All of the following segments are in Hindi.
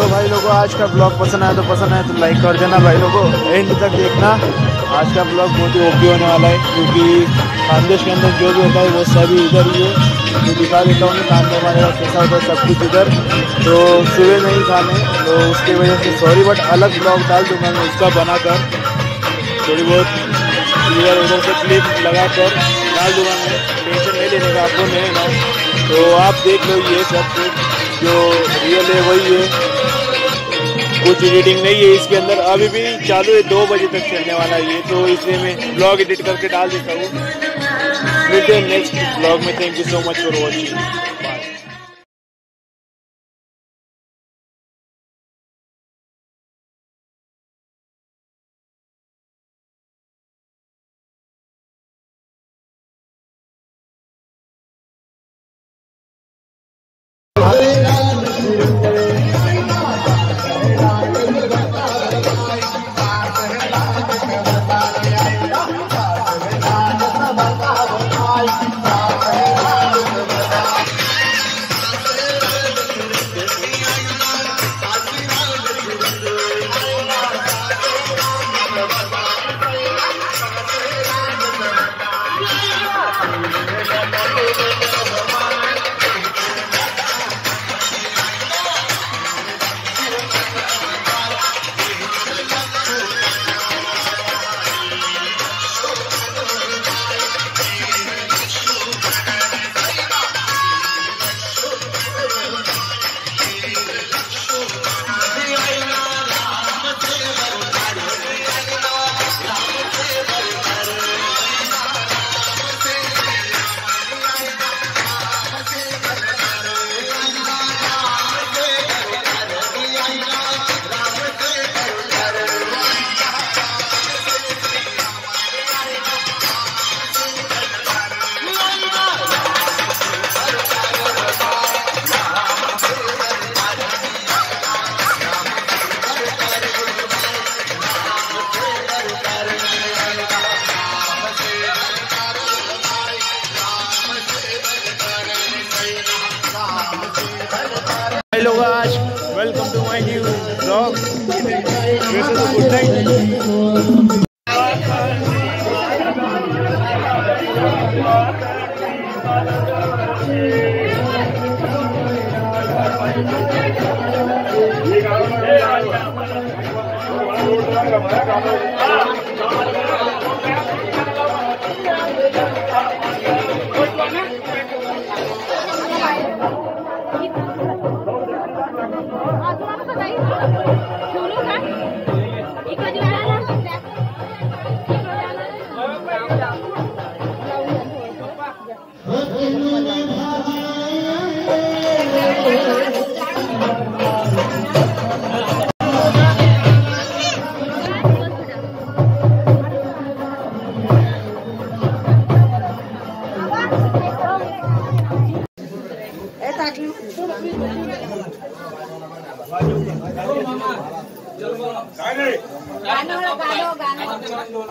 तो भाई लोगों आज का ब्लॉग पसंद आया तो पसंद आया तो लाइक कर देना भाई लोगों। एंड तक देखना। आज का ब्लॉग बहुत ही ओपी होने वाला है, क्योंकि खानदेश के अंदर जो भी होता है वो सभी इधर ही है। तो दिखा देता हूँ खाने वाले का कैसा होता है, सब कुछ इधर। तो सुबह नहीं खाने तो उसकी वजह से सॉरी बट अलग ब्लॉग डाल दूँगा मैं उसका बनाकर। थोड़ी बहुत इधर उधर से क्लिप लगा कर डाल दूँगा मैं। टेंशन नहीं लेने का आपको नहीं तो आप देख लो ये सब कुछ, जो रियल है वही है। कुछ एडिटिंग नहीं है इसके अंदर। अभी भी चालू है, दो बजे तक चलने वाला है ये तो इसलिए मैं ब्लॉग एडिट करके डाल देता हूँ। मिलते हैं नेक्स्ट ब्लॉग में। Thank you so much for watching भाई 我。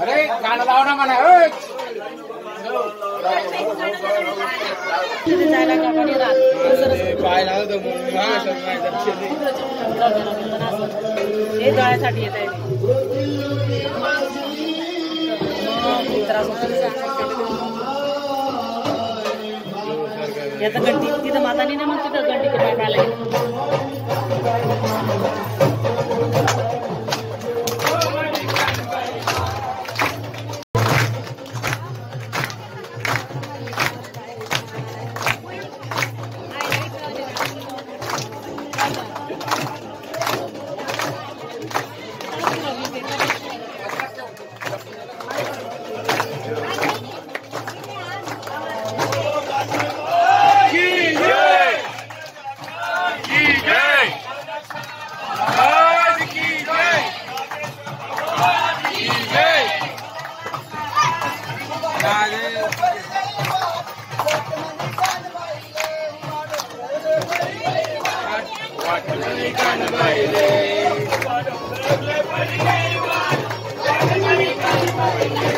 अरे गाणं लाव ना मला हे जाण्यासाठी येत आहे आता गंटी तिथं मातानी नाही मग तिथं गंटी करायला Thank you. Thank you.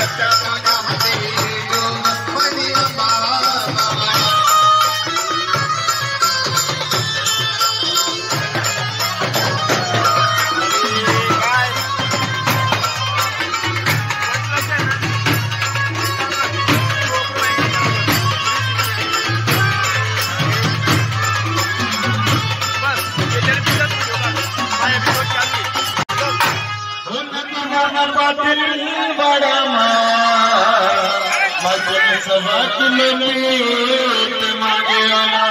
Yeah. बड़ा मां। किली मथां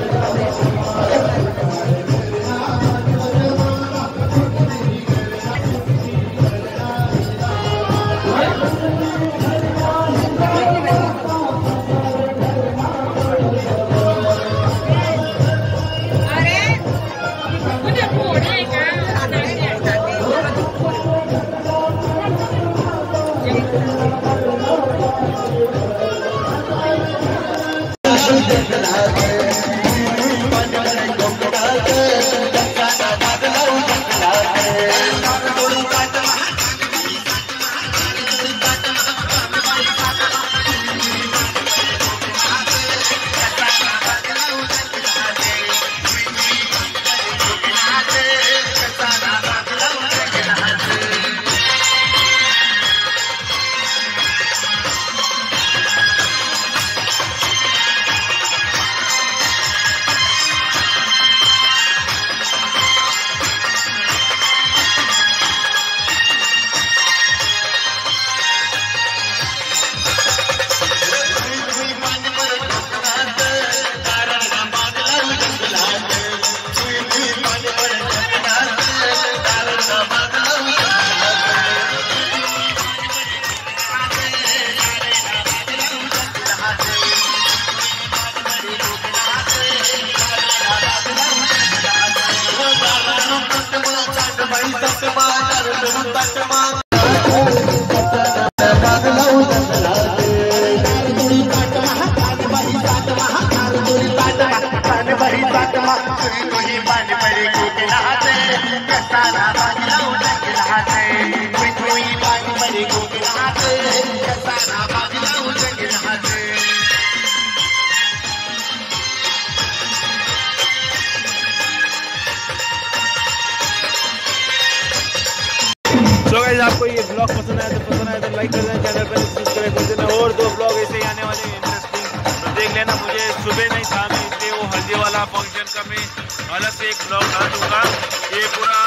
Krishna Hare सो गाइस आपको ये ब्लॉग पसंद आया तो पसंद आया तो लाइक कर देना चैनल पर सब्सक्राइब कर देना और दो ब्लॉग ऐसे ही आने वाले इंटरेस्टिंग तो देख लेना, मुझे सुबह नहीं था फ़ंक्शन का मैं अलग से एक ब्लॉग डाल दूँगा। ये पूरा